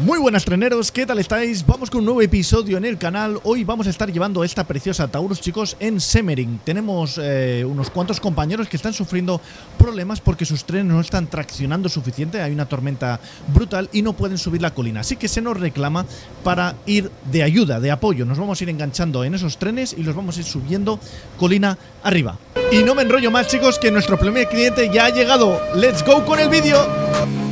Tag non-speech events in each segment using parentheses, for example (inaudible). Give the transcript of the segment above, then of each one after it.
Muy buenas treneros, ¿qué tal estáis? Vamos con un nuevo episodio en el canal. Hoy vamos a estar llevando esta preciosa Taurus, chicos, en Semmering. Tenemos eh, unos cuantos compañeros que están sufriendo problemas porque sus trenes no están traccionando suficiente. Hay una tormenta brutal y no pueden subir la colina. Así que se nos reclama para ir de ayuda, de apoyo. Nos vamos a ir enganchando en esos trenes y los vamos a ir subiendo colina arriba. Y no me enrollo más, chicos, que nuestro primer cliente ya ha llegado. ¡Let's go con el vídeo!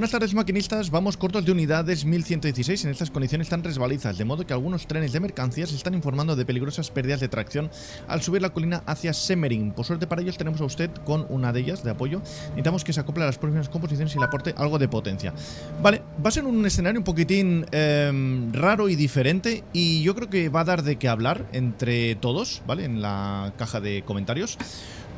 Buenas tardes maquinistas, vamos cortos de unidades 1116 en estas condiciones tan resbalizas, de modo que algunos trenes de mercancías están informando de peligrosas pérdidas de tracción al subir la colina hacia Semmering. Por suerte para ellos tenemos a usted con una de ellas de apoyo. Necesitamos que se acople a las próximas composiciones y le aporte algo de potencia. Vale, va a ser un escenario un poquitín em, raro y diferente y yo creo que va a dar de qué hablar entre todos, ¿vale? En la caja de comentarios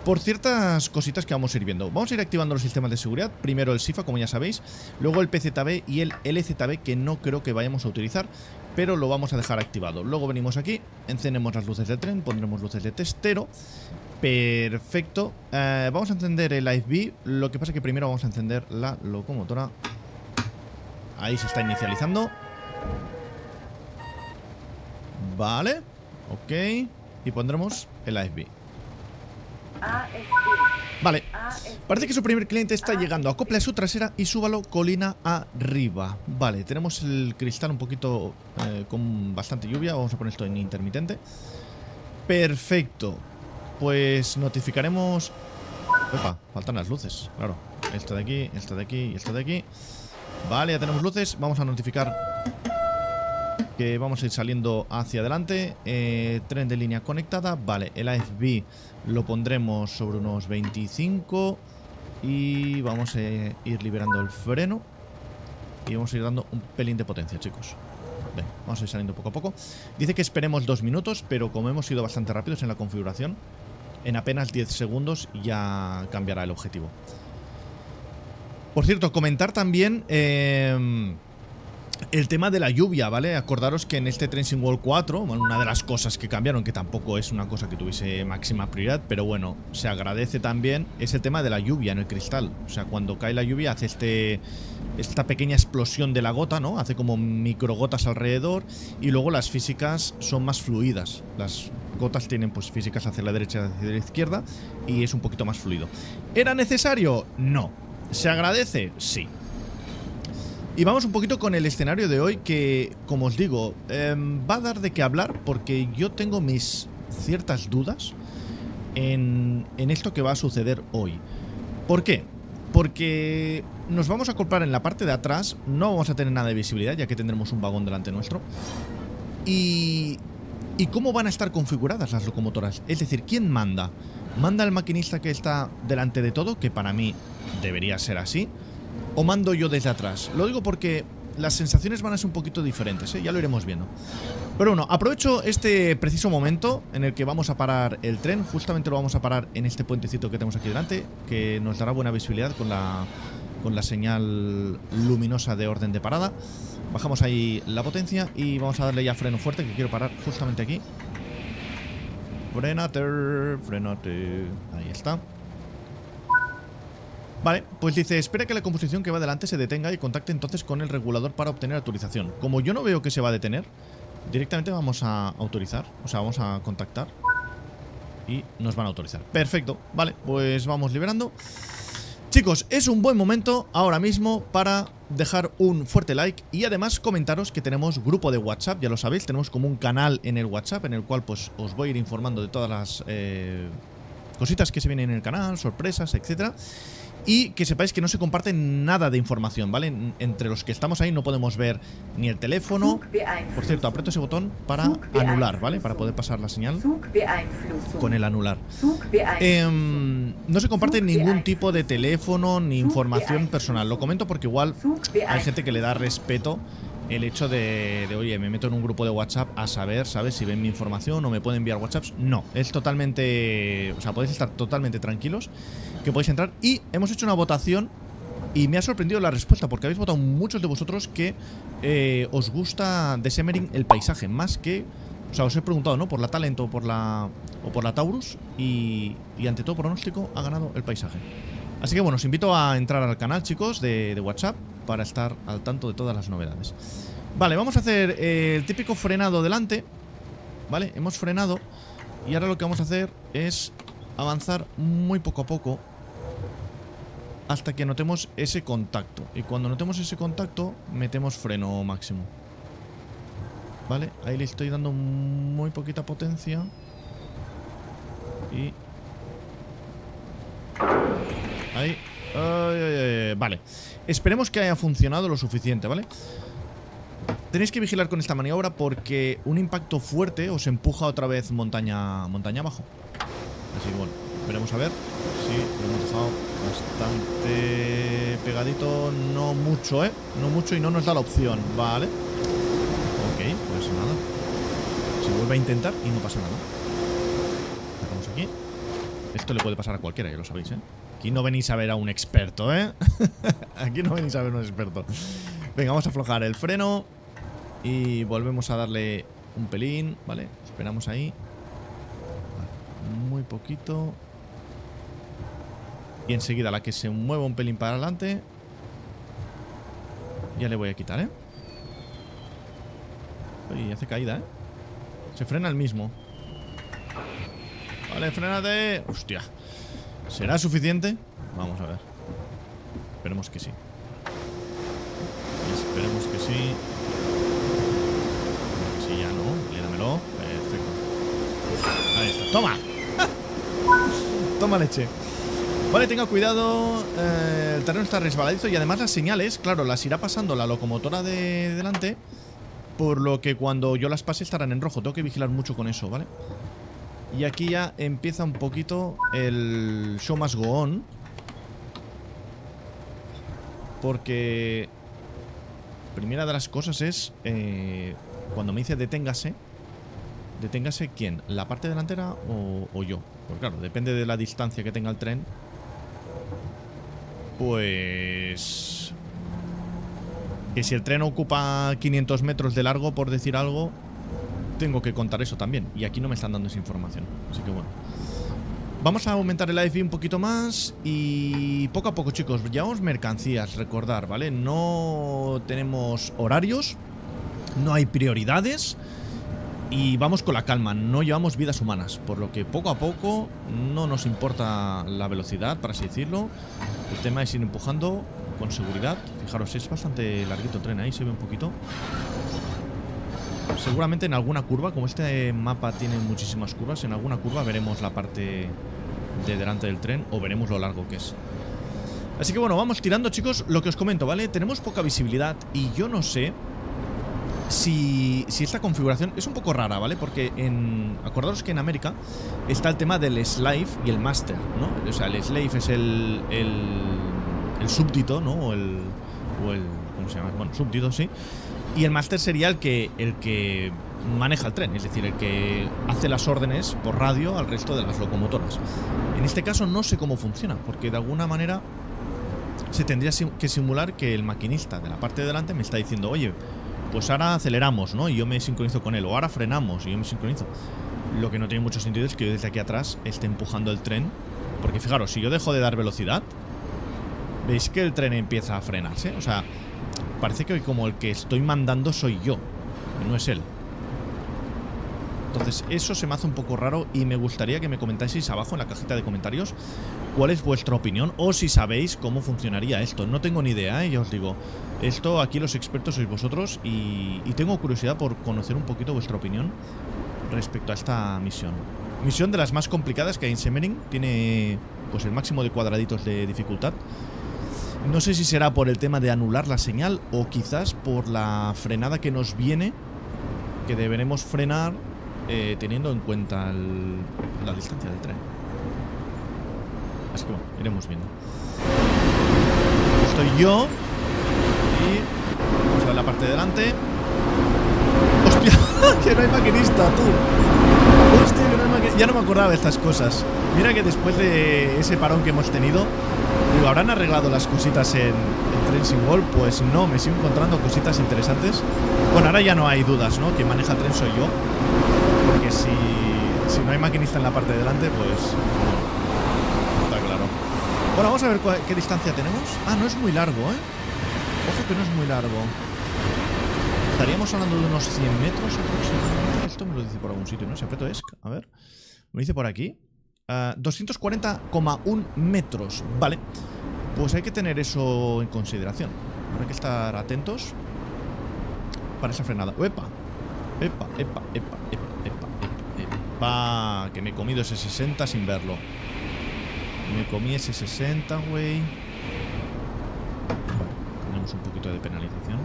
por ciertas cositas que vamos a ir viendo. Vamos a ir activando los sistemas de seguridad. Primero el SIFA, como ya sabéis. Luego el PZB y el LZB, que no creo que vayamos a utilizar. Pero lo vamos a dejar activado. Luego venimos aquí, encendemos las luces del tren, pondremos luces de testero. Perfecto. Eh, vamos a encender el IFB. Lo que pasa es que primero vamos a encender la locomotora. Ahí se está inicializando. Vale. Ok. Y pondremos el IFB. Vale, parece que su primer cliente está llegando. Acople a su trasera y súbalo colina arriba. Vale, tenemos el cristal un poquito eh, con bastante lluvia. Vamos a poner esto en intermitente. Perfecto. Pues notificaremos... Opa, faltan las luces, claro. Esto de aquí, esto de aquí y esto de aquí. Vale, ya tenemos luces. Vamos a notificar vamos a ir saliendo hacia adelante. Eh, tren de línea conectada. Vale, el AFB lo pondremos sobre unos 25 y vamos a ir liberando el freno y vamos a ir dando un pelín de potencia, chicos. vamos a ir saliendo poco a poco. Dice que esperemos dos minutos, pero como hemos sido bastante rápidos en la configuración, en apenas 10 segundos ya cambiará el objetivo. Por cierto, comentar también... Eh, el tema de la lluvia, ¿vale? Acordaros que en este Tracing World 4, una de las cosas que cambiaron, que tampoco es una cosa que tuviese máxima prioridad, pero bueno, se agradece también, es el tema de la lluvia en el cristal. O sea, cuando cae la lluvia hace este esta pequeña explosión de la gota, ¿no? Hace como microgotas alrededor y luego las físicas son más fluidas. Las gotas tienen pues físicas hacia la derecha y hacia la izquierda y es un poquito más fluido. ¿Era necesario? No. ¿Se agradece? Sí. Y vamos un poquito con el escenario de hoy que, como os digo, em, va a dar de qué hablar porque yo tengo mis ciertas dudas en, en, esto que va a suceder hoy. ¿Por qué? Porque nos vamos a comprar en la parte de atrás, no vamos a tener nada de visibilidad ya que tendremos un vagón delante nuestro. Y, ¿Y cómo van a estar configuradas las locomotoras? Es decir, ¿quién manda? ¿Manda el maquinista que está delante de todo? Que para mí debería ser así o mando yo desde atrás? Lo digo porque las sensaciones van a ser un poquito diferentes, ¿eh? ya lo iremos viendo. Pero bueno, aprovecho este preciso momento en el que vamos a parar el tren. Justamente lo vamos a parar en este puentecito que tenemos aquí delante, que nos dará buena visibilidad con la, con la señal luminosa de orden de parada. Bajamos ahí la potencia y vamos a darle ya freno fuerte, que quiero parar justamente aquí. Frenate, frenate. Ahí está. Vale, pues dice, espera que la composición que va delante se detenga y contacte entonces con el regulador para obtener autorización. Como yo no veo que se va a detener, directamente vamos a autorizar, o sea, vamos a contactar y nos van a autorizar. Perfecto, vale, pues vamos liberando. Chicos, es un buen momento ahora mismo para dejar un fuerte like y además comentaros que tenemos grupo de WhatsApp, ya lo sabéis, tenemos como un canal en el WhatsApp en el cual pues os voy a ir informando de todas las eh, cositas que se vienen en el canal, sorpresas, etcétera. Y que sepáis que no se comparte nada de información, ¿vale? Entre los que estamos ahí no podemos ver ni el teléfono. Por cierto, aprieto ese botón para anular, ¿vale? Para poder pasar la señal con el anular. Em, no se comparte ningún tipo de teléfono ni información personal. Lo comento porque igual hay gente que le da respeto el hecho de, oye, me meto en un grupo de WhatsApp a saber, ¿sabes? Si ven mi información o me pueden enviar WhatsApps. No, es totalmente... O sea, podéis estar totalmente tranquilos que podéis entrar. Y hemos hecho una votación Y me ha sorprendido la respuesta, porque habéis votado muchos de vosotros que eh, os gusta de Semmering el paisaje, más que... O sea, os he preguntado, ¿no? Por la Talento por la, o por la Taurus, y, y ante todo pronóstico ha ganado el paisaje. Así que bueno, os invito a entrar al canal, chicos, de WhatsApp, para estar al tanto de todas las novedades. Vale, vamos a hacer eh, el típico frenado delante, ¿vale? Hemos frenado, y ahora lo que vamos a hacer es avanzar muy poco a poco hasta que notemos ese contacto. Y cuando notemos ese contacto, metemos freno máximo. Vale, ahí le estoy dando muy poquita potencia. Y... Ahí. Vale. Esperemos que haya funcionado lo suficiente, ¿vale? Tenéis que vigilar con esta maniobra porque un impacto fuerte os empuja otra vez montaña, montaña abajo. Así que bueno, veremos a ver. Sí, lo hemos dejado bastante pegadito. No mucho, ¿eh? No mucho y no nos da la opción, ¿vale? Ok, pues nada. Se vuelve a intentar y no pasa nada. Dejamos aquí. Esto le puede pasar a cualquiera, ya lo sabéis, ¿eh? Aquí no venís a ver a un experto, ¿eh? (laughs) aquí no venís a ver a un experto. Venga, vamos a aflojar el freno. Y volvemos a darle un pelín, ¿vale? Esperamos ahí. Muy poquito. Y enseguida la que se mueva un pelín para adelante. Ya le voy a quitar, ¿eh? Uy, hace caída, ¿eh? Se frena el mismo. Vale, frenate. Hostia. ¿Será suficiente? Vamos a ver. Esperemos que sí. Esperemos que sí. Sí, ya no. Lédamelo. Perfecto. Ahí está. ¡Toma! Toma leche. Vale, tenga cuidado. Eh, el terreno está resbaladizo y además las señales, claro, las irá pasando la locomotora de delante. Por lo que cuando yo las pase estarán en rojo. Tengo que vigilar mucho con eso, ¿vale? Y aquí ya empieza un poquito el show más go on. Porque primera de las cosas es eh, cuando me dice deténgase. ¿Deténgase quién? ¿La parte delantera o, o yo? Pues claro, depende de la distancia que tenga el tren. Pues... Que si el tren ocupa 500 metros de largo, por decir algo, tengo que contar eso también. Y aquí no me están dando esa información. Así que bueno. Vamos a aumentar el AFI un poquito más y poco a poco, chicos, llevamos mercancías, recordar, ¿vale? No tenemos horarios, no hay prioridades y vamos con la calma, no llevamos vidas humanas, por lo que poco a poco no nos importa la velocidad, por así decirlo. El tema es ir empujando con seguridad. Fijaros, es bastante larguito el tren ahí, se ve un poquito. Seguramente en alguna curva, como este mapa tiene muchísimas curvas, en alguna curva veremos la parte de delante del tren o veremos lo largo que es. Así que bueno, vamos tirando chicos, lo que os comento, ¿vale? Tenemos poca visibilidad y yo no sé si, si esta configuración es un poco rara, ¿vale? Porque en... Acordaros que en América está el tema del slave y el master, ¿no? O sea, el slave es el, el, el súbdito, ¿no? O el, o el... ¿Cómo se llama? Bueno, súbdito, sí. Y el máster sería el que, el que maneja el tren, es decir, el que hace las órdenes por radio al resto de las locomotoras. En este caso no sé cómo funciona, porque de alguna manera se tendría que simular que el maquinista de la parte de delante me está diciendo, oye, pues ahora aceleramos, ¿no? Y yo me sincronizo con él, o ahora frenamos y yo me sincronizo. Lo que no tiene mucho sentido es que yo desde aquí atrás esté empujando el tren, porque fijaros, si yo dejo de dar velocidad, veis que el tren empieza a frenarse, o sea, parece que como el que estoy mandando soy yo, no es él. Entonces eso se me hace un poco raro y me gustaría que me comentaseis abajo en la cajita de comentarios cuál es vuestra opinión o si sabéis cómo funcionaría esto. No tengo ni idea, ¿eh? ya os digo. Esto aquí los expertos sois vosotros y, tengo curiosidad por conocer un poquito vuestra opinión respecto a esta misión. Misión de las más complicadas que hay en Semmering. Tiene pues el máximo de cuadraditos de dificultad. No sé si será por el tema de anular la señal o quizás por la frenada que nos viene, que deberemos frenar eh, teniendo en cuenta la distancia del tren. Así que bueno, iremos viendo. Estoy yo y vamos a ver la parte de delante. ¡Hostia! (laughs) que no hay maquinista, tú. Hostia, que no hay maquinista. Ya no me acordaba de estas cosas. Mira que después de ese parón que hemos tenido Digo, ¿habrán arreglado las cositas en, en Trensing Wall? Pues no, me sigo encontrando cositas interesantes. Bueno, ahora ya no hay dudas, ¿no? Quien maneja tren soy yo. Porque si, si no hay maquinista en la parte de delante, pues... Está claro. Bueno, vamos a ver qué distancia tenemos. Ah, no es muy largo, ¿eh? Ojo que no es muy largo. Estaríamos hablando de unos 100 metros aproximadamente. Esto me lo dice por algún sitio, ¿no? Secreto es. A ver. Me dice por aquí. Ah, 240,1 metros. Vale. Pues hay que tener eso en consideración. Habrá que estar atentos para esa frenada. ¡Epa! ¡Epa, epa, epa, epa, epa, epa, epa! Que me he comido ese 60 sin verlo. Me comí ese 60, güey. Vale, tenemos un poquito de penalización.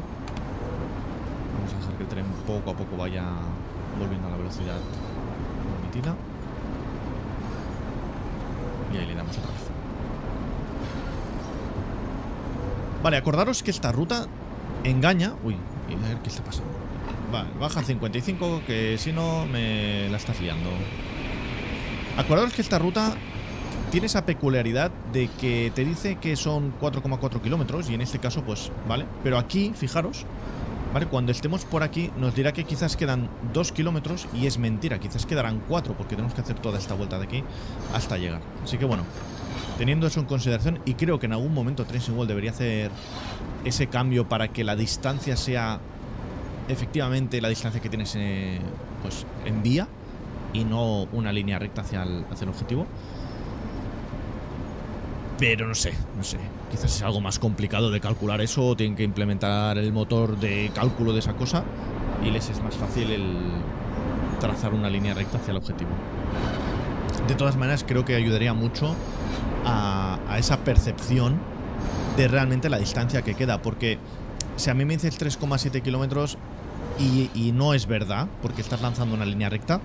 Vamos a dejar que el tren poco a poco vaya volviendo a la velocidad permitida. Y ahí le damos otra vez. Vale, acordaros que esta ruta engaña. Uy, a ver qué está pasando. Vale, baja 55, que si no me la estás liando. Acordaros que esta ruta tiene esa peculiaridad de que te dice que son 4,4 kilómetros y en este caso, pues, vale. Pero aquí, fijaros, Cuando estemos por aquí, nos dirá que quizás quedan 2 kilómetros y es mentira, quizás quedarán 4 porque tenemos que hacer toda esta vuelta de aquí hasta llegar. Así que bueno, teniendo eso en consideración, y creo que en algún momento Tracing Wall debería hacer ese cambio para que la distancia sea efectivamente la distancia que tienes eh, pues, en vía y no una línea recta hacia el, hacia el objetivo. Pero no sé, no sé. Quizás es algo más complicado de calcular eso. Tienen que implementar el motor de cálculo de esa cosa. Y les es más fácil el trazar una línea recta hacia el objetivo. De todas maneras, creo que ayudaría mucho a, esa percepción de realmente la distancia que queda. Porque si a mí me dices 3,7 kilómetros y no es verdad, porque estás lanzando una línea recta,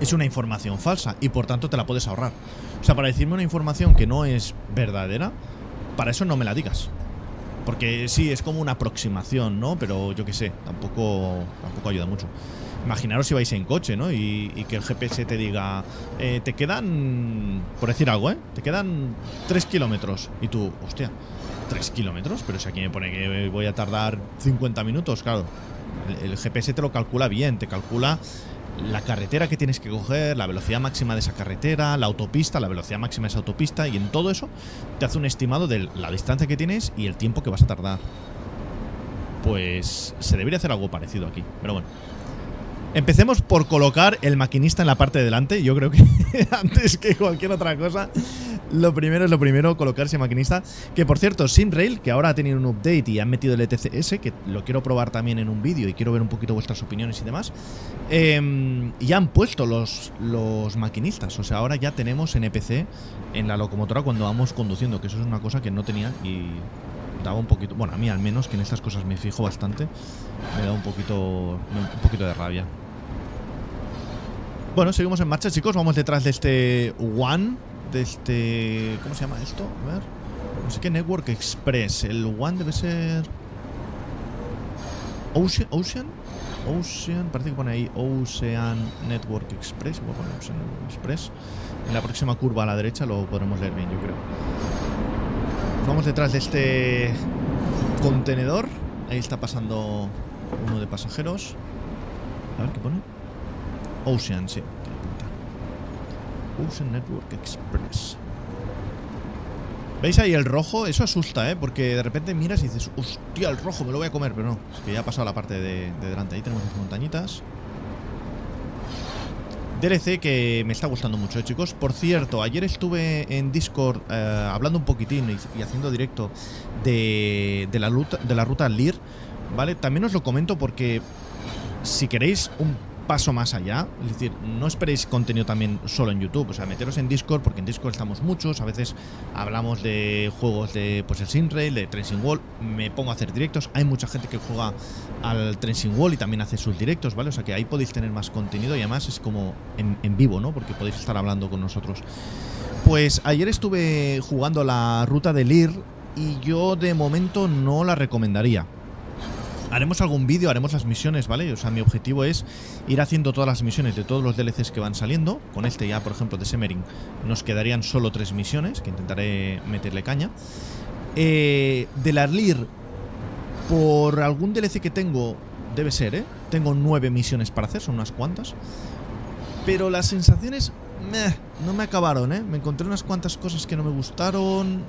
es una información falsa y por tanto te la puedes ahorrar. O sea, para decirme una información que no es verdadera, para eso no me la digas. Porque sí, es como una aproximación, ¿no? Pero yo qué sé, tampoco, tampoco ayuda mucho. Imaginaros si vais en coche, ¿no? Y, que el GPS te diga, eh, te quedan, por decir algo, ¿eh? Te quedan 3 kilómetros. Y tú, hostia, 3 kilómetros, pero si aquí me pone que voy a tardar 50 minutos, claro. El GPS te lo calcula bien, te calcula la carretera que tienes que coger, la velocidad máxima de esa carretera, la autopista, la velocidad máxima de esa autopista y en todo eso te hace un estimado de la distancia que tienes y el tiempo que vas a tardar. Pues se debería hacer algo parecido aquí, pero bueno. Empecemos por colocar el maquinista en la parte de delante. Yo creo que (laughs) antes que cualquier otra cosa, lo primero es lo primero, colocar ese maquinista. Que por cierto, Simrail, que ahora ha tenido un update y han metido el ETCS, que lo quiero probar también en un vídeo y quiero ver un poquito vuestras opiniones y demás. eh, ya han puesto los, los maquinistas. O sea, ahora ya tenemos NPC en la locomotora cuando vamos conduciendo, que eso es una cosa que no tenía y daba un poquito. Bueno, a mí al menos, que en estas cosas me fijo bastante, me da un poquito, un poquito de rabia. Bueno, seguimos en marcha, chicos. Vamos detrás de este One. Este. ¿Cómo se llama esto? A ver. No sé qué Network Express. El One debe ser. Ocean. Ocean. Ocean. Parece que pone ahí Ocean Network Express. Voy a poner Ocean Express. En la próxima curva a la derecha lo podremos leer bien, yo creo. Vamos detrás de este contenedor. Ahí está pasando uno de pasajeros. A ver qué pone. Ocean, sí. Ocean Network Express. ¿Veis ahí el rojo? Eso asusta, ¿eh? Porque de repente miras y dices, hostia, el rojo, me lo voy a comer. Pero no, es que ya ha pasado la parte de, de delante. Ahí tenemos las montañitas. DLC que me está gustando mucho, ¿eh, chicos. Por cierto, ayer estuve en Discord eh, hablando un poquitín y, haciendo directo de, de la ruta, de la ruta Lear, ¿vale? También os lo comento porque si queréis un paso más allá, es decir, no esperéis contenido también solo en YouTube, o sea, meteros en Discord, porque en Discord estamos muchos, a veces hablamos de juegos de, pues el Sinrail, de Tracing Wall, me pongo a hacer directos, hay mucha gente que juega al Tracing Wall y también hace sus directos, ¿vale? O sea que ahí podéis tener más contenido y además es como en, vivo, ¿no? Porque podéis estar hablando con nosotros. Pues ayer estuve jugando la ruta de Lear y yo de momento no la recomendaría. Haremos algún vídeo, haremos las misiones, ¿vale? O sea, mi objetivo es ir haciendo todas las misiones de todos los DLCs que van saliendo. Con este ya, por ejemplo, de Semmering, nos quedarían solo tres misiones, que intentaré meterle caña. Eh, de la Arlir, por algún DLC que tengo, debe ser, ¿eh? Tengo nueve misiones para hacer, son unas cuantas. Pero las sensaciones meh, no me acabaron, ¿eh? Me encontré unas cuantas cosas que no me gustaron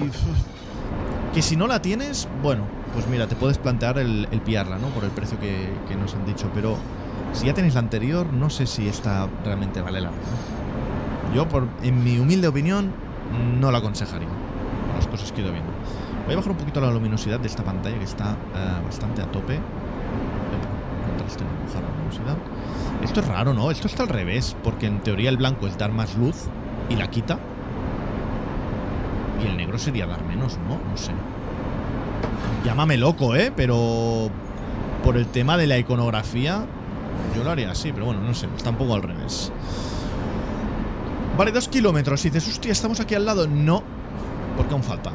y... que si no la tienes, bueno, pues mira, te puedes plantear el, el pillarla, ¿no? Por el precio que, nos han dicho, pero si ya tenéis la anterior, no sé si esta realmente vale la pena. Yo, por, en mi humilde opinión, no la aconsejaría. Las cosas que he ido viendo. Voy a bajar un poquito la luminosidad de esta pantalla que está eh, bastante a tope. Esto es raro, ¿no? Esto está al revés, porque en teoría el blanco es dar más luz y la quita. Y el negro sería dar menos, ¿no? No sé. Llámame loco, ¿eh? Pero por el tema de la iconografía, yo lo haría así, pero bueno, no sé, está un poco al revés. Vale, dos kilómetros. Y dices, hostia, estamos aquí al lado. No, porque aún falta.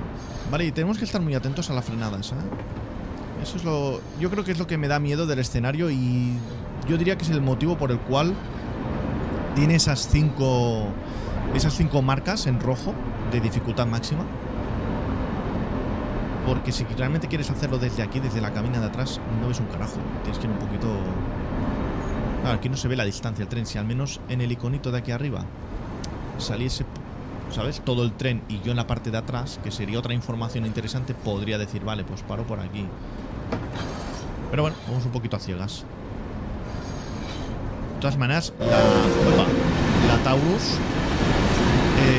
Vale, y tenemos que estar muy atentos a las frenadas, ¿eh? Eso es lo... Yo creo que es lo que me da miedo del escenario y yo diría que es el motivo por el cual tiene esas cinco... Esas cinco marcas en rojo de dificultad máxima. Porque si realmente quieres hacerlo desde aquí, desde la cabina de atrás, no ves un carajo. Tienes que ir un poquito... aquí no se ve la distancia del tren. Si al menos en el iconito de aquí arriba saliese, ¿sabes? Todo el tren y yo en la parte de atrás, que sería otra información interesante, podría decir, vale, pues paro por aquí. Pero bueno, vamos un poquito a ciegas. De todas maneras, la, la Taurus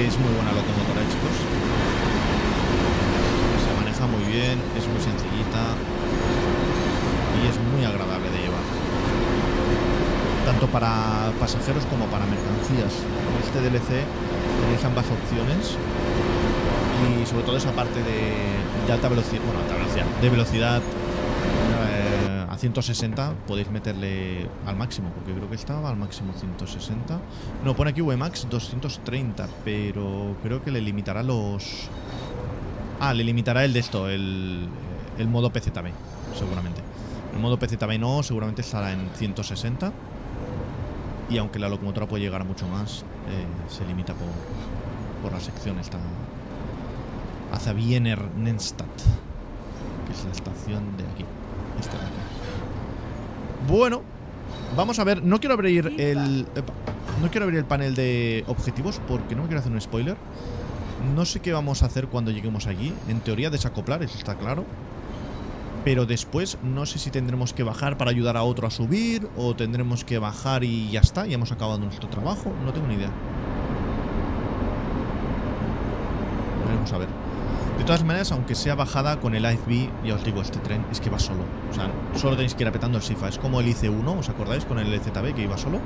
es muy buena locomotora, chicos muy bien, es muy sencillita y es muy agradable de llevar. Tanto para pasajeros como para mercancías. Este DLC tenéis ambas opciones y sobre todo esa parte de, alta velocidad, bueno, alta velocidad, de velocidad eh, a 160 podéis meterle al máximo, porque creo que estaba al máximo 160. No, pone aquí VMAX 230, pero creo que le limitará los Ah, le limitará el de esto, el, el modo PZB, seguramente. El modo PZB no, seguramente estará en 160. Y aunque la locomotora puede llegar a mucho más, eh, se limita por, por la sección esta. Hacia Wiener Nenstadt, que es la estación de aquí. Esta de aquí. Bueno, vamos a ver. No quiero abrir el. no quiero abrir el panel de objetivos porque no me quiero hacer un spoiler. No sé qué vamos a hacer cuando lleguemos allí. En teoría desacoplar, eso está claro. Pero después no sé si tendremos que bajar para ayudar a otro a subir o tendremos que bajar y ya está, y hemos acabado nuestro trabajo. No tengo ni idea. Vamos a ver. De todas maneras, aunque sea bajada con el AFB, ya os digo, este tren es que va solo. O sea, solo tenéis que ir apretando el SIFA. Es como el IC1, ¿os acordáis? Con el ZB que iba solo.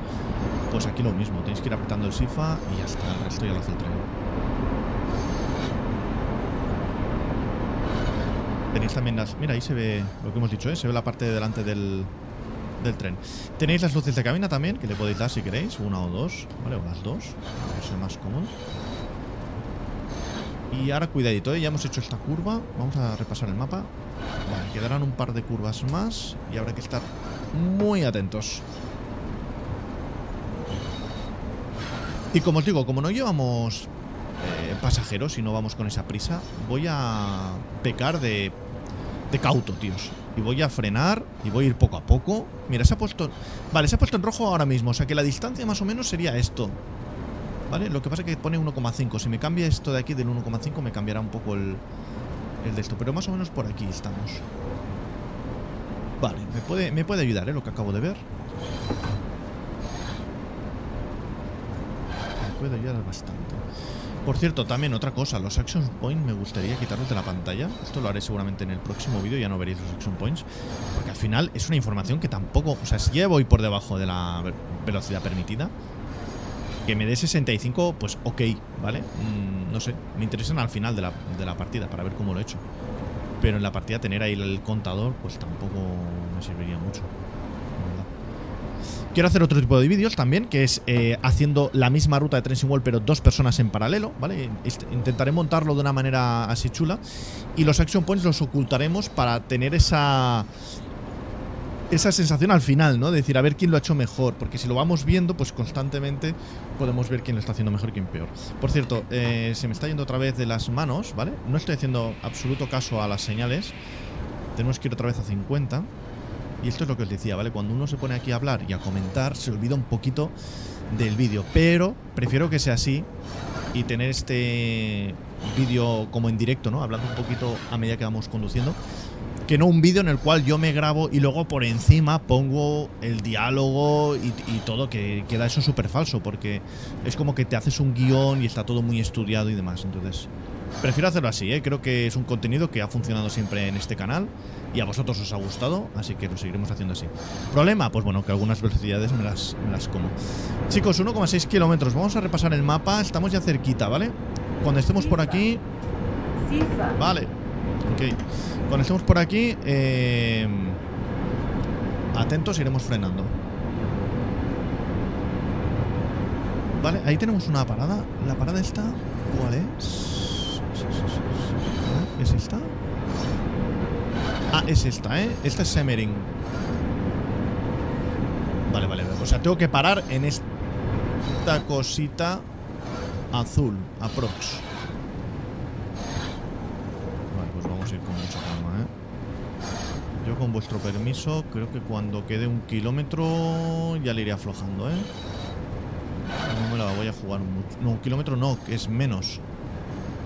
Pues aquí lo mismo, tenéis que ir apretando el SIFA y ya está. El resto ya lo hace el tren. Tenéis también las... Mira, ahí se ve lo que hemos dicho, ¿eh? Se ve la parte de delante del, del tren. Tenéis las luces de cabina también, que le podéis dar si queréis, una o dos, ¿vale? O las dos, para que sea más cómodo. Y ahora cuidadito, ¿eh? ya hemos hecho esta curva. Vamos a repasar el mapa. Vale, quedarán un par de curvas más y habrá que estar muy atentos. Y como os digo, como no llevamos pasajeros y no vamos con esa prisa, voy a pecar de, de cauto, tíos. Y voy a frenar y voy a ir poco a poco. Mira, se ha puesto... Vale, se ha puesto en rojo ahora mismo. O sea que la distancia más o menos sería esto. ¿Vale? Lo que pasa es que pone 1,5. Si me cambia esto de aquí del 1,5 me cambiará un poco el, el de esto. Pero más o menos por aquí estamos. Vale, me puede, me puede ayudar, ¿eh? Lo que acabo de ver. Me puede ayudar bastante. Por cierto, también otra cosa, los action points me gustaría quitarlos de la pantalla. Esto lo haré seguramente en el próximo vídeo, ya no veréis los action points. Porque al final es una información que tampoco... O sea, si ya voy por debajo de la velocidad permitida, que me dé 65, pues ok, ¿vale? Mm, no sé, me interesan al final de la, de la partida para ver cómo lo he hecho. Pero en la partida tener ahí el contador, pues tampoco me serviría mucho. Quiero hacer otro tipo de vídeos también, que es eh, haciendo la misma ruta de Tracing Wall, pero dos personas en paralelo, ¿vale? Intentaré montarlo de una manera así chula. Y los action points los ocultaremos para tener esa esa sensación al final, ¿no? De decir, a ver quién lo ha hecho mejor. Porque si lo vamos viendo, pues constantemente podemos ver quién lo está haciendo mejor y quién peor. Por cierto, eh, se me está yendo otra vez de las manos, ¿vale? No estoy haciendo absoluto caso a las señales. Tenemos que ir otra vez a 50. Y esto es lo que os decía, ¿vale? Cuando uno se pone aquí a hablar y a comentar, se olvida un poquito del vídeo. Pero prefiero que sea así y tener este vídeo como en directo, ¿no? Hablando un poquito a medida que vamos conduciendo. Que no un vídeo en el cual yo me grabo y luego por encima pongo el diálogo y, todo, que queda eso súper falso, porque es como que te haces un guion y está todo muy estudiado y demás. Entonces, prefiero hacerlo así, ¿eh? Creo que es un contenido que ha funcionado siempre en este canal y a vosotros os ha gustado, así que lo seguiremos haciendo así. ¿Problema? Pues bueno, que algunas velocidades me las, me las como. Chicos, 1,6 kilómetros. Vamos a repasar el mapa. Estamos ya cerquita, ¿vale? Cuando estemos por aquí... Vale. Ok. Cuando estemos por aquí... Eh, atentos, iremos frenando. Vale, ahí tenemos una parada. La parada está... ¿Cuál es? ¿Es esta? Ah, es esta, ¿eh? Esta es Semmering. Vale, vale. O sea, tengo que parar en esta cosita azul, aprox. Vale, pues vamos a ir con mucha calma, ¿eh? Yo con vuestro permiso creo que cuando quede un kilómetro ya le iré aflojando, ¿eh? No me la voy a jugar mucho. No, un kilómetro no, que es menos.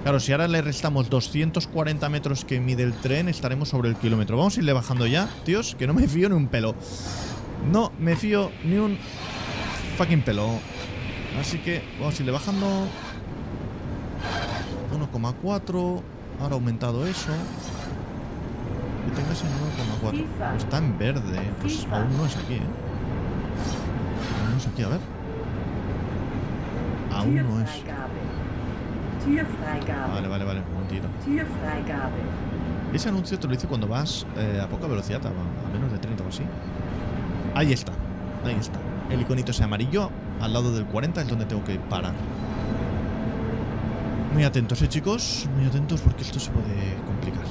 Claro, si ahora le restamos 240 metros que mide el tren, estaremos sobre el kilómetro. Vamos a irle bajando ya, tíos, que no me fío ni un pelo. No me fío ni un fucking pelo. Así que vamos a irle bajando. 1,4. Ahora ha aumentado eso. Que tenga ese 9,4. está en verde. Pues aún no es aquí, ¿eh? Aún no es aquí, a ver. Aún no es. Vale, vale, vale, un momentito. Ese anuncio te lo dice cuando vas eh, a poca velocidad, a, menos de 30 o así. Ahí está, ahí está. El iconito ese amarillo al lado del 40 es donde tengo que parar. Muy atentos, eh, chicos. Muy atentos porque esto se puede complicar.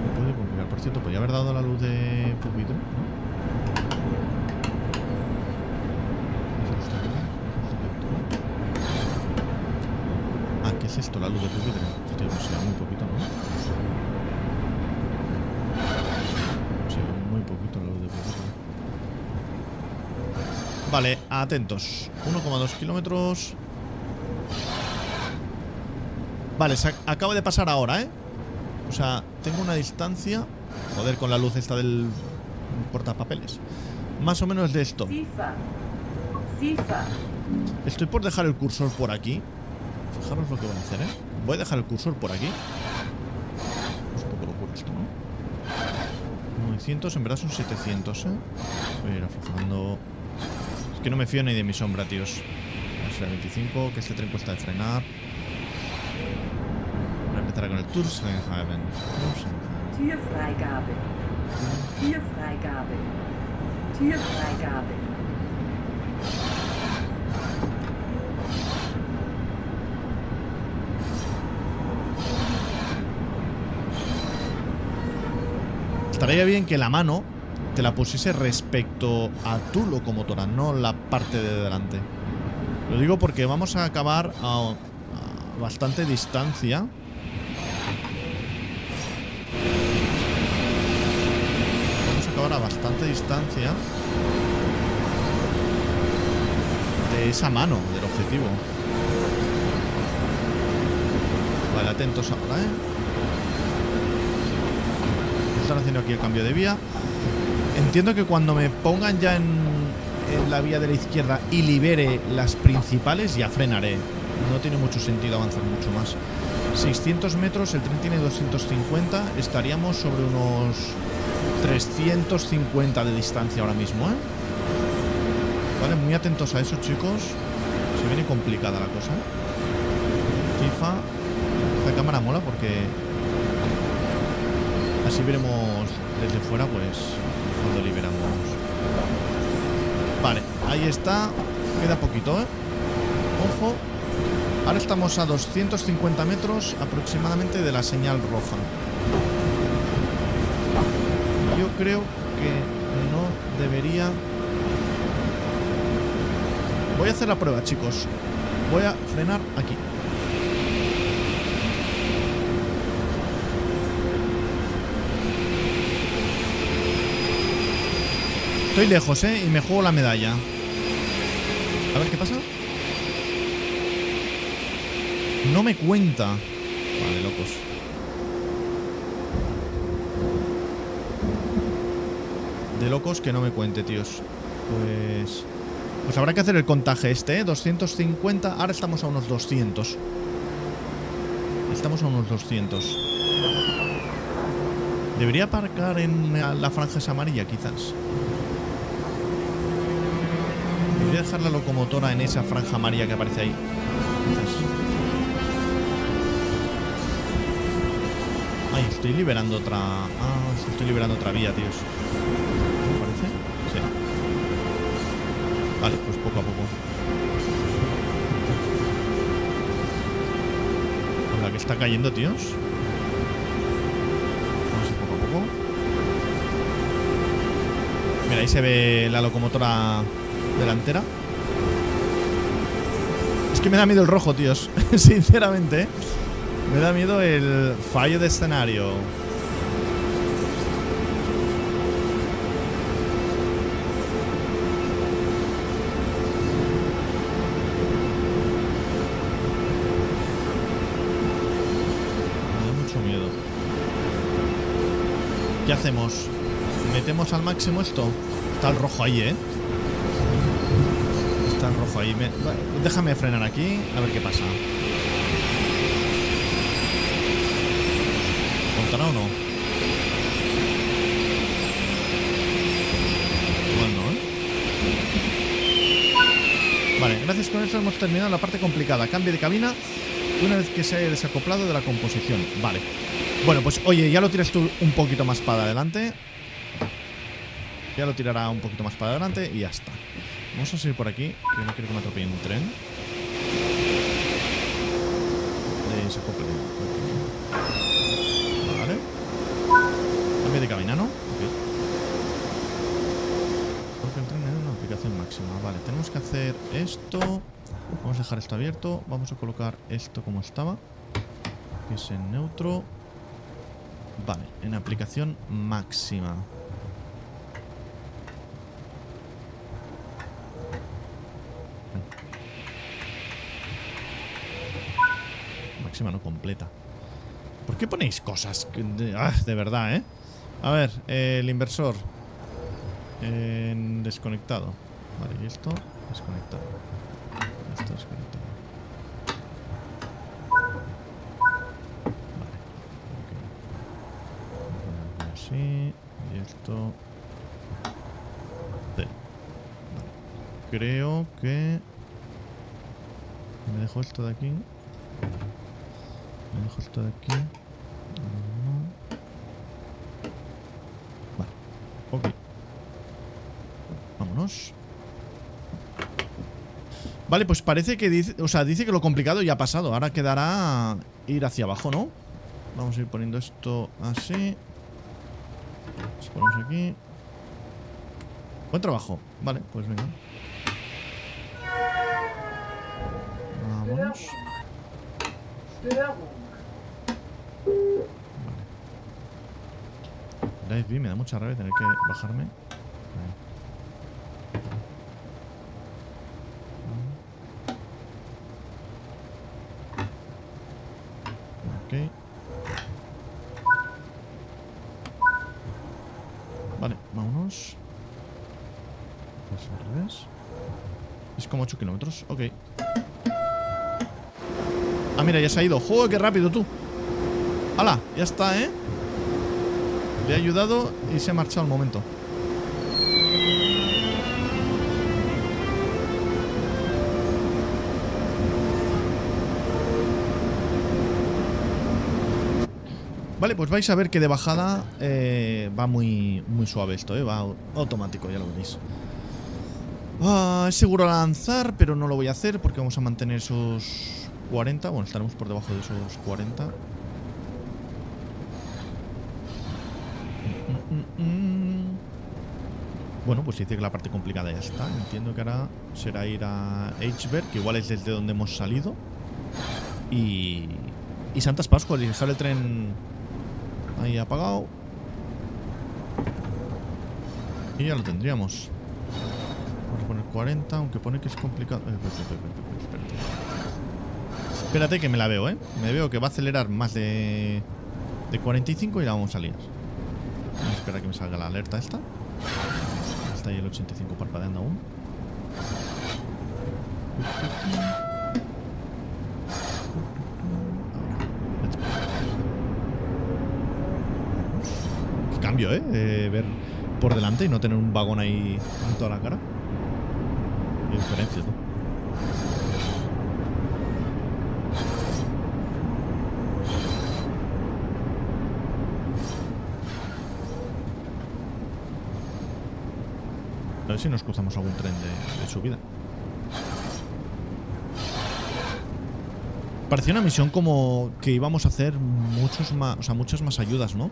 Se puede complicar. Por cierto, podría haber dado la luz de púlpito, ¿Qué esto? La luz de pupitre. Hostia, pues sea muy poquito, ¿no? Sí, muy poquito la luz de pupitre. Vale, atentos. 1,2 kilómetros. Vale, se acaba de pasar ahora, ¿eh? O sea, tengo una distancia... Joder, con la luz esta del portapapeles. Más o menos de esto. Estoy por dejar el cursor por aquí. Fijaros lo que voy a hacer, ¿eh? Voy a dejar el cursor por aquí. Es un poco locura esto, ¿no? 900, en verdad son 700, ¿eh? Voy a ir aflojando... Es que no me fío ni de mi sombra, tíos. A 25, que este tren cuesta de frenar. Voy a empezar con el Toursenhaven. Türfreigabe. Türfreigabe. Türfreigabe. Estaría bien que la mano te la pusiese respecto a tu locomotora, no la parte de delante. Lo digo porque vamos a acabar a, a bastante distancia. Vamos a acabar a bastante distancia de esa mano, del objetivo. Vale, atentos ahora, ¿eh? Están haciendo aquí el cambio de vía. Entiendo que cuando me pongan ya en, la vía de la izquierda y libere las principales, ya frenaré. No tiene mucho sentido avanzar mucho más. 600 metros, el tren tiene 250, estaríamos sobre unos 350 de distancia ahora mismo, ¿eh? Vale, muy atentos a eso, chicos. Se viene complicada la cosa. FIFA. Esta cámara mola porque Así veremos desde fuera, pues, cuando liberamos. Vale, ahí está. Queda poquito, ¿eh? Ojo. Ahora estamos a 250 metros aproximadamente de la señal roja. yo creo que no debería... Voy a hacer la prueba, chicos. Voy a frenar aquí. Estoy lejos, ¿eh? Y me juego la medalla. A ver qué pasa. No me cuenta. Vale, locos. De locos que no me cuente, tíos. Pues... Pues habrá que hacer el contaje este, ¿eh? 250. Ahora estamos a unos 200. Estamos a unos 200. Debería aparcar en la franja amarilla, quizás. Debería dejar la locomotora en esa franja amarilla que aparece ahí. Ay, estoy liberando otra... Ah, estoy liberando otra vía, tíos. ¿Me parece? Sí. Vale, pues poco a poco. Hola, que está cayendo, tíos. Vamos a poco a poco. Mira, ahí se ve la locomotora delantera. Es que me da miedo el rojo, tíos. (laughs) Sinceramente, ¿eh? Me da miedo el fallo de escenario. Da mucho miedo. ¿Qué hacemos? ¿Metemos al máximo esto? Está el rojo ahí, ¿eh? Rojo ahí. Me- Déjame frenar aquí, a ver qué pasa. ¿Contará o no? Igual no, ¿eh? Vale, gracias con esto hemos terminado la parte complicada. Cambio de cabina una vez que se haya desacoplado de la composición. Vale. Bueno, pues oye, ya lo tiras tú un poquito más para adelante. Ya lo tirará un poquito más para adelante y ya está. Vamos a seguir por aquí, que no quiero que me atropelle un tren. Desacople. Vale. Cambio de cabina, ¿no? Ok. Porque el tren es una aplicación máxima. Vale, tenemos que hacer esto. Vamos a dejar esto abierto. Vamos a colocar esto como estaba. Que es en neutro. Vale, en aplicación máxima. Máxima completa. ¿Por qué ponéis cosas? ah, de verdad, ¿eh? A ver, eh, el inversor. En desconectado. Vale, y esto desconectado. Esto desconectado. Vale. ok. Vamos a poner Así. Y esto. Creo que. Me dejo esto de aquí. Dejo esto de aquí. No. Vale. Ok. Vámonos. Vale, pues parece que dice, o sea, dice que lo complicado ya ha pasado. Ahora quedará ir hacia abajo, ¿no? Vamos a ir poniendo esto así. Nos ponemos aquí. Buen trabajo. Vale, pues venga. Vámonos. Me da mucha rabia tener que bajarme. Ok. Vale, vámonos. Es. Es como 8 kilómetros. Ok. Ah, mira, ya se ha ido. ¡Joder, qué rápido tú! ¡Hala! Ya está, ¿eh? Le he ayudado y se ha marchado al momento. Vale, pues vais a ver que de bajada eh, va muy, muy suave esto, ¿eh? Va automático, ya lo veréis. Ah, es seguro lanzar, pero no lo voy a hacer porque vamos a mantener esos 40. Bueno, estaremos por debajo de esos 40. Mm, mm, mm. Bueno, pues dice que la parte complicada ya está. Entiendo que ahora será ir a Eichberg, que igual es desde donde hemos salido. Y, y Santas Pascuas y dejar el tren ahí apagado. Y ya lo tendríamos. Vamos a poner 40, aunque pone que es complicado. Eh, espérate, espérate, espérate. Espérate que me la veo, ¿eh? Me veo que va a acelerar más de, de 45 y la vamos a liar. Vamos a esperar a que me salga la alerta esta. Está ahí el 85 parpadeando aún. Qué cambio, ¿eh? Eh, Ver por delante y no tener un vagón ahí en toda la cara. Qué diferencia, tú. Ver si nos cruzamos algún tren de, de subida. Parecía una misión como que íbamos a hacer muchos más, o sea, muchas más ayudas, ¿no?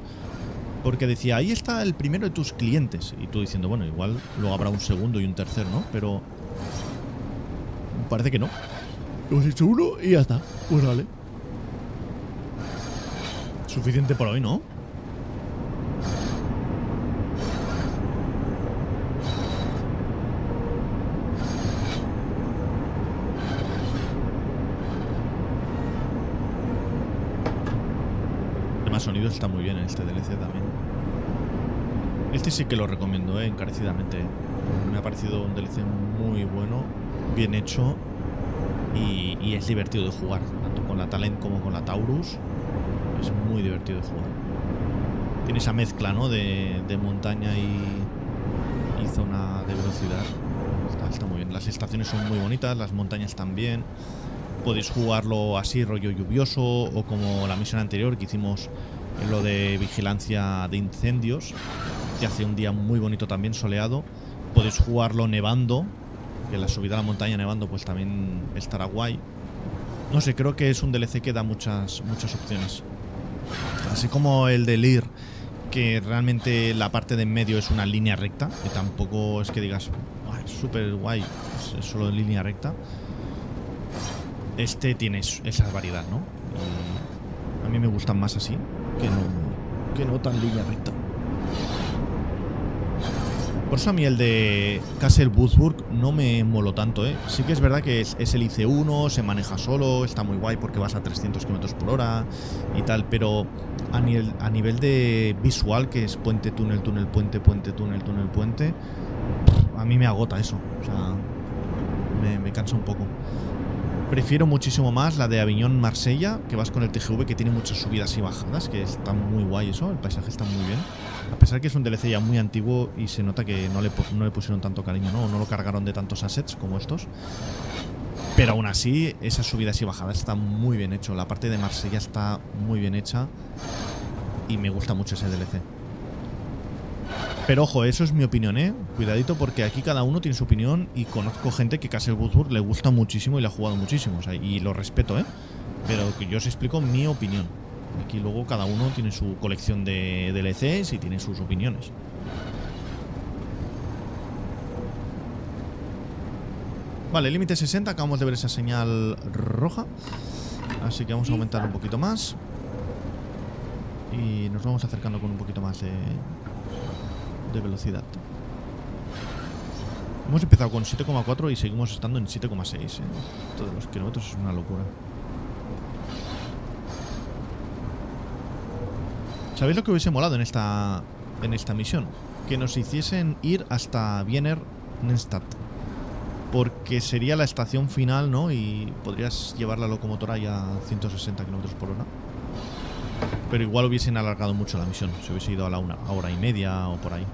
Porque decía, ahí está el primero de tus clientes. Y tú diciendo, bueno, igual luego habrá un segundo y un tercero, ¿no? Pero parece que no. Hemos hecho uno y ya está. Pues vale. Suficiente por hoy, ¿no? Además, sonido está muy bien en este DLC también. Este sí que lo recomiendo, ¿eh? encarecidamente. Me ha parecido un DLC muy bueno, bien hecho y, y es divertido de jugar, tanto con la Talent como con la Taurus. Es muy divertido de jugar. Tiene esa mezcla, ¿no? De, de montaña y, y zona de velocidad. Está, está muy bien. Las estaciones son muy bonitas, las montañas también. Podéis jugarlo así, rollo lluvioso, o como la misión anterior que hicimos en lo de vigilancia de incendios, que hace un día muy bonito también, soleado. Podéis jugarlo nevando, que la subida a la montaña nevando pues también estará guay. No sé, creo que es un DLC que da muchas, muchas opciones. Así como el de Lear, que realmente la parte de en medio es una línea recta, que tampoco es que digas, "Buah, es súper guay, es, solo línea recta. Este tiene es- esa variedad, ¿no? A mí me gustan más así, que no, que no tan línea recta. Por eso a mí el de Castle Würzburg no me moló tanto, ¿eh? Sí que es verdad que es, es el IC1, se maneja solo, está muy guay porque vas a 300 km por hora y tal, pero a nivel, a nivel de visual, que es puente, túnel, túnel, puente, puente, túnel, túnel, puente, a mí me agota eso. O sea, me, me cansa un poco. Prefiero muchísimo más la de Aviñón-Marsella, que vas con el TGV, que tiene muchas subidas y bajadas, que está muy guay eso, el paisaje está muy bien. A pesar que es un DLC ya muy antiguo y se nota que no le, pusieron tanto cariño, ¿no? O no lo cargaron de tantos assets como estos. Pero aún así, esas subidas y bajadas está muy bien hecho. La parte de Marsella está muy bien hecha y me gusta mucho ese DLC. Pero ojo, eso es mi opinión, ¿eh? Cuidadito porque aquí cada uno tiene su opinión y conozco gente que Castle Würzburg le gusta muchísimo y le ha jugado muchísimo. o sea, y lo respeto, ¿eh? Pero que yo os explico mi opinión. Aquí luego cada uno tiene su colección de DLCs y tiene sus opiniones. Vale, límite 60, acabamos de ver esa señal roja. Así que vamos a aumentar un poquito más. Y nos vamos acercando con un poquito más de, de velocidad. Hemos empezado con 7,4 y seguimos estando en 7,6. ¿eh? Todos los kilómetros es una locura. ¿Sabéis lo que hubiese molado en esta, en esta misión? Que nos hiciesen ir hasta Wiener Neustadt. Porque sería la estación final, ¿no? Y podrías llevar la locomotora ya a 160 km por hora. Pero igual hubiesen alargado mucho la misión. Se hubiese ido a la una hora y media o por ahí.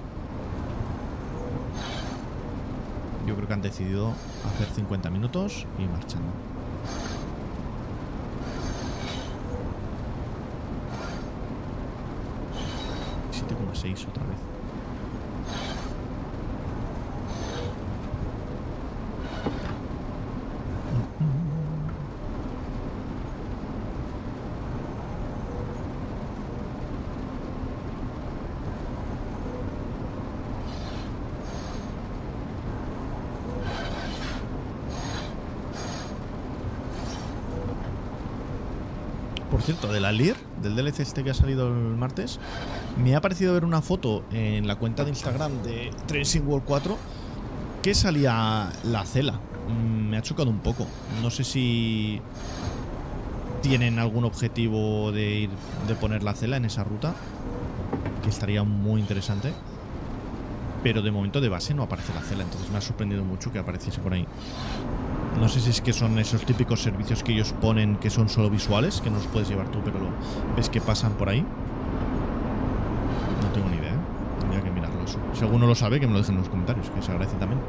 Yo creo que han decidido hacer 50 minutos y marchando. otra vez. Cierto, de la LIR, del DLC este que ha salido el martes, me ha parecido ver una foto en la cuenta de Instagram de Tracing World 4 que salía la cela. Mm, Me ha chocado un poco. No sé si tienen algún objetivo de ir de poner la cela en esa ruta, que estaría muy interesante. Pero de momento de base no aparece la cela, entonces me ha sorprendido mucho que apareciese por ahí. No sé si es que son esos típicos servicios que ellos ponen que son solo visuales, que no los puedes llevar tú, pero ves que pasan por ahí. No tengo ni idea, ¿eh? tendría que mirarlo eso. Si alguno lo sabe, que me lo dejen en los comentarios, que se agradece también.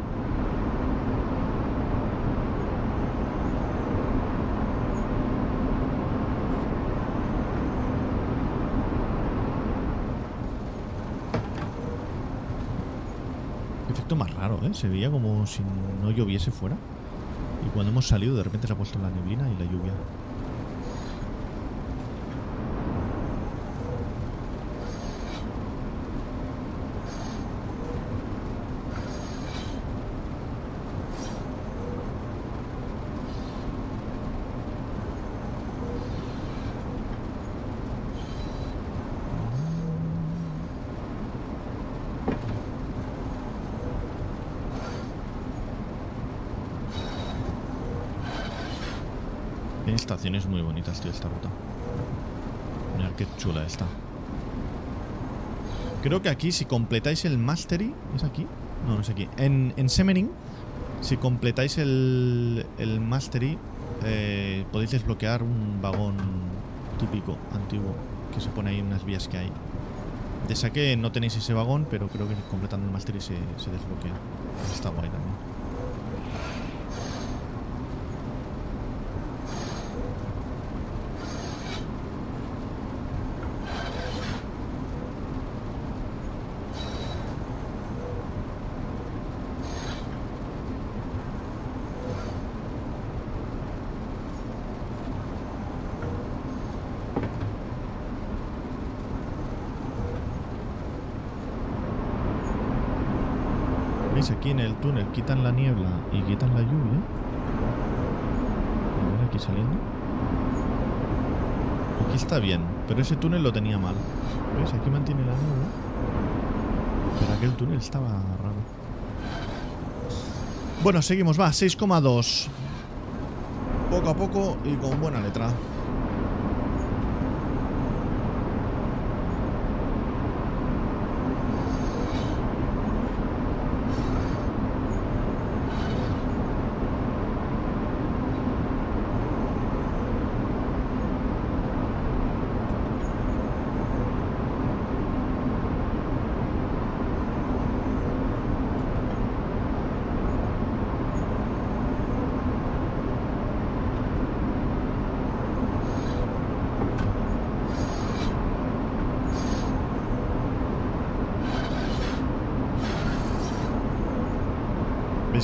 Efecto más raro, ¿eh? Se veía como si no lloviese fuera. Y cuando hemos salido, de repente se ha puesto la neblina y la lluvia. Tiene estaciones muy bonitas, tío, esta ruta. Mirad qué chula está. Creo que aquí, si completáis el Mastery. ¿Es aquí? No, no es aquí. En, en Semmering, si completáis el, el Mastery, eh, podéis desbloquear un vagón típico, antiguo, que se pone ahí en unas vías que hay. De saque no tenéis ese vagón, pero creo que completando el Mastery se, se desbloquea. Está guay también. ¿Veis? Aquí en el túnel quitan la niebla y quitan la lluvia. A ver, aquí saliendo. Aquí está bien, pero ese túnel lo tenía mal. ¿Veis? Aquí mantiene la niebla. Pero aquel túnel estaba raro. Bueno, seguimos, va, 6,2. Poco a poco y con buena letra.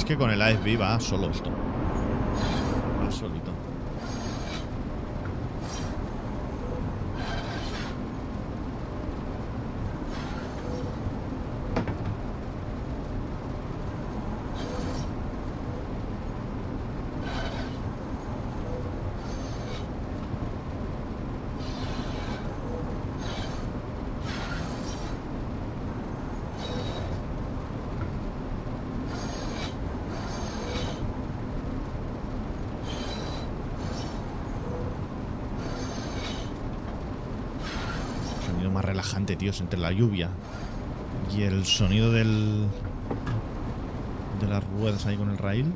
¿Veis que con el AFB va solo esto? Va solito. Sonido tíos, entre la lluvia y el sonido del. de las ruedas ahí con el rail.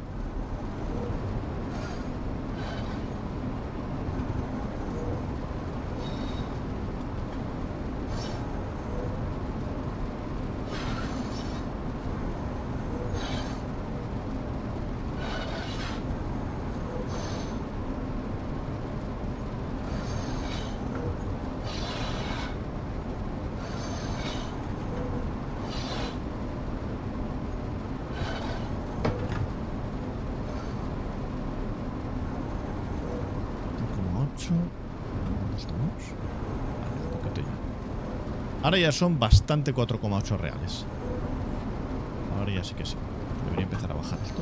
Como 8. ¿Dónde estamos? Vale, un poquito ya. Ahora ya son bastante 4,8 reales. Ahora ya sí que sí. Debería empezar a bajar esto.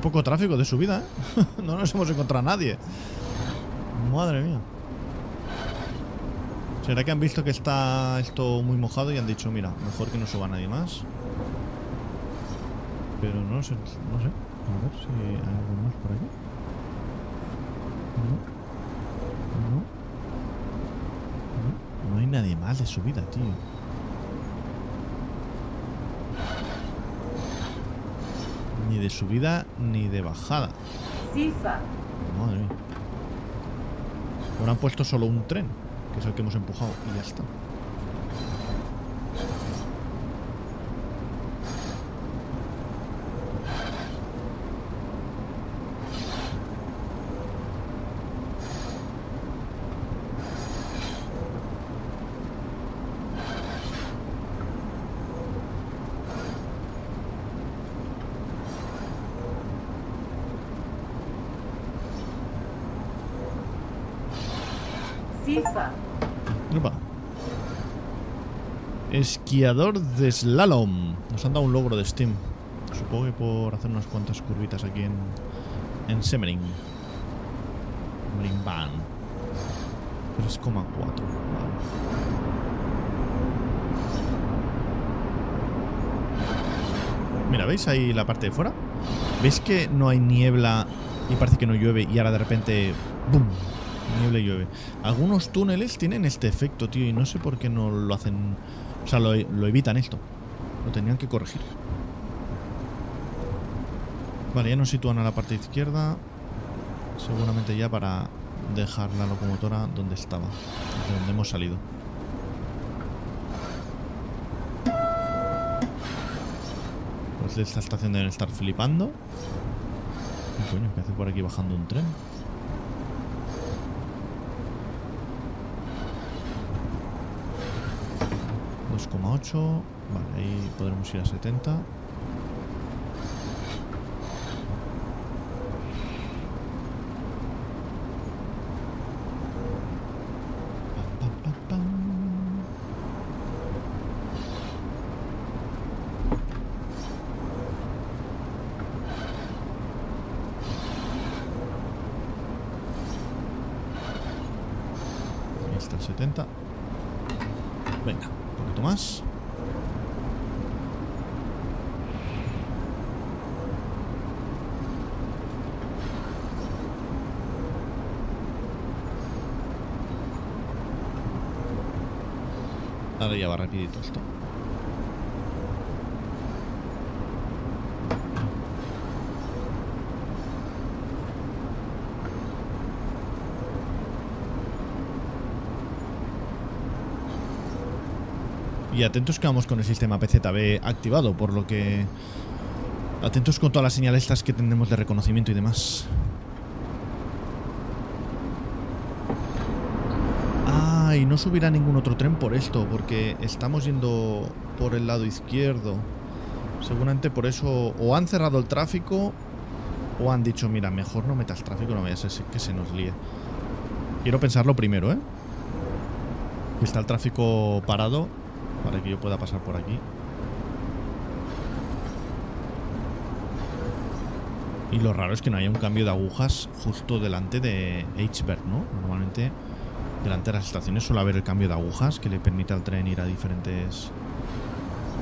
Poco tráfico de subida, ¿eh? (laughs) no nos hemos encontrado a nadie. Madre mía. ¿Será que han visto que está esto muy mojado y han dicho, mira, mejor que no suba nadie más? Pero no sé, no sé. A ver si hay algo más por aquí. No. No. No, no hay nadie más de subida, tío. Ni de subida ni de bajada. Madre mía. Ahora han puesto solo un tren, que es el que hemos empujado, y ya está. Sifa. Opa. Esquiador de slalom. Nos han dado un logro de Steam. Supongo que por hacer unas cuantas curvitas aquí en, en Semmering. Semmering Van. 3,4. Vale. Mira, ¿veis ahí la parte de fuera? ¿Veis que no hay niebla y parece que no llueve y ahora de repente... ¡Bum! Niebla y llueve. Algunos túneles tienen este efecto, tío, y no sé por qué no lo hacen... O sea, lo, lo evitan esto. Lo tenían que corregir. Vale, ya nos sitúan a la parte izquierda. Seguramente ya para dejar la locomotora donde estaba. De donde hemos salido. Los de esta estación deben estar flipando. ¿Qué coño? ¿Qué hace por aquí bajando un tren? ...2,8... Vale, ahí podremos ir a 70. Pam, pam, pam, pam. Ahí está el 70. Venga, un poquito más. Ahora Y atentos que vamos con el sistema PZB activado, por lo que... Atentos con todas las señales estas que tenemos de reconocimiento y demás. Ah, y no subirá ningún otro tren por esto, porque estamos yendo por el lado izquierdo. Seguramente por eso o han cerrado el tráfico o han dicho, mira, mejor no metas tráfico, no vaya a que se nos líe. Quiero pensarlo primero, ¿eh? Está el tráfico parado para que yo pueda pasar por aquí. Y lo raro es que no haya un cambio de agujas justo delante de H-Bird, ¿no? Normalmente delante de las estaciones suele haber el cambio de agujas que le permite al tren ir a diferentes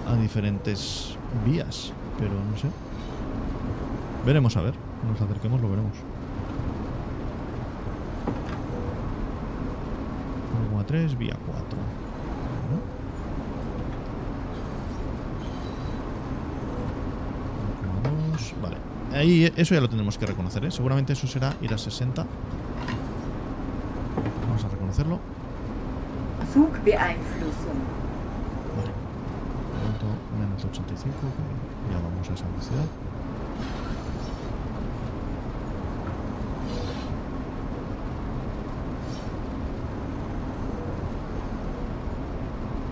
a diferentes vías, pero no sé. Veremos a ver, nos acerquemos lo veremos. 1,3, vía 4. Bueno. 1,2, Vale. Ahí eso ya lo tendremos que reconocer, ¿eh? Seguramente eso será ir a 60. Vamos a reconocerlo. Zugbeeinflussung. Vale. Momento menos 85, que ya vamos a esa velocidad.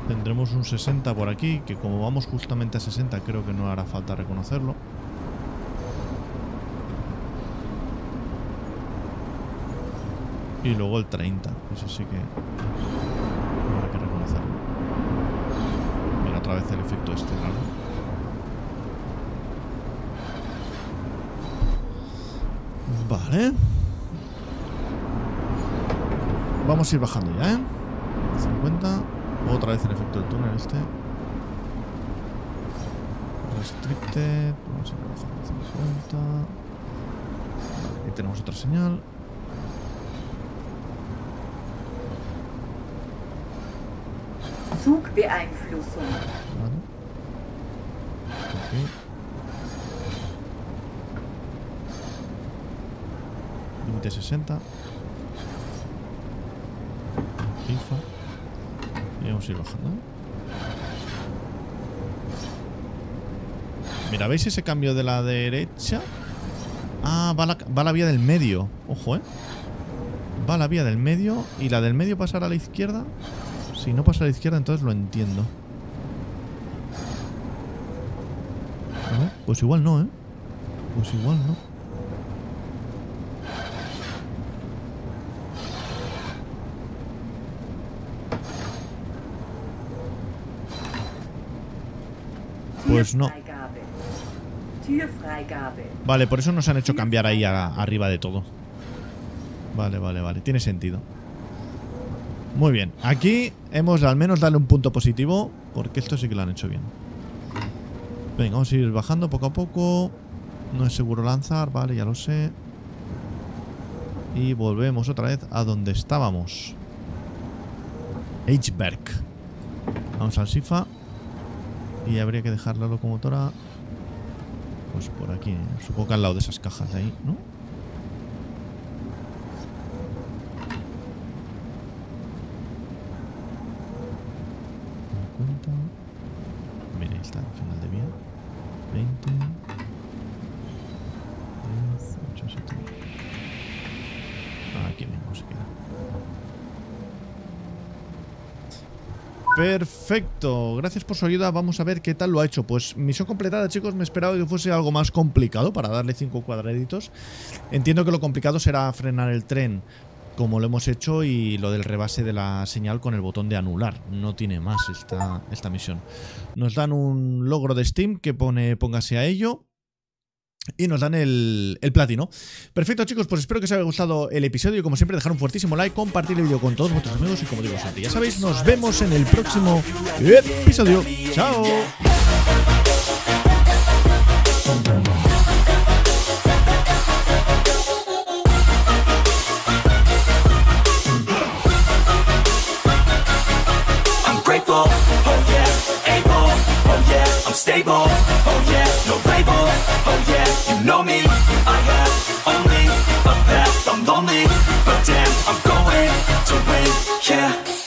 Tendremos un 60 por aquí, que como vamos justamente a 60 creo que no hará falta reconocerlo. Y luego el 30, eso sí que reconocerlo. Mira otra vez el efecto este raro. Vale. Vamos a ir bajando ya, ¿eh? 50. Otra vez el efecto del túnel este. Restricted. Vamos a ir bajando a 50. Vale, ahí tenemos otra señal. Zugbeeinflussung. Límite 60. FIFA. Y vamos a ir bajando. Mira, ¿veis ese cambio de la derecha? Ah, va la, va la vía del medio. Ojo, ¿eh? Va la vía del medio y la del medio pasar a la izquierda. Si no pasa a la izquierda, entonces lo entiendo. Pues igual no, ¿eh? Pues igual no. Pues no. Vale, por eso nos han hecho cambiar ahí arriba de todo. Vale, vale, vale. Tiene sentido. Muy bien. Aquí hemos al menos darle un punto positivo. Porque esto sí que lo han hecho bien. Venga, vamos a ir bajando poco a poco. No es seguro lanzar, vale, ya lo sé. Y volvemos otra vez a donde estábamos. H-Berg. Vamos al SIFA. Y habría que dejar la locomotora pues por aquí, ¿eh? supongo que al lado de esas cajas de ahí, ¿no? Perfecto, gracias por su ayuda. Vamos a ver qué tal lo ha hecho. Pues misión completada, chicos. Me esperaba que fuese algo más complicado para darle 5 cuadraditos. Entiendo que lo complicado será frenar el tren como lo hemos hecho y lo del rebase de la señal con el botón de anular. No tiene más esta, esta misión. Nos dan un logro de Steam que pone póngase a ello. Y nos dan el, platino. Perfecto, chicos, pues espero que os haya gustado el episodio. Y como siempre, dejar un fuertísimo like, compartir el vídeo con todos vuestros amigos. Y como digo siempre, ya sabéis, nos vemos en el próximo episodio. ¡Chao! Oh oh stable, oh yeah, no label, oh yeah, know me, I have only a path, I'm lonely, but damn, I'm going to win, yeah.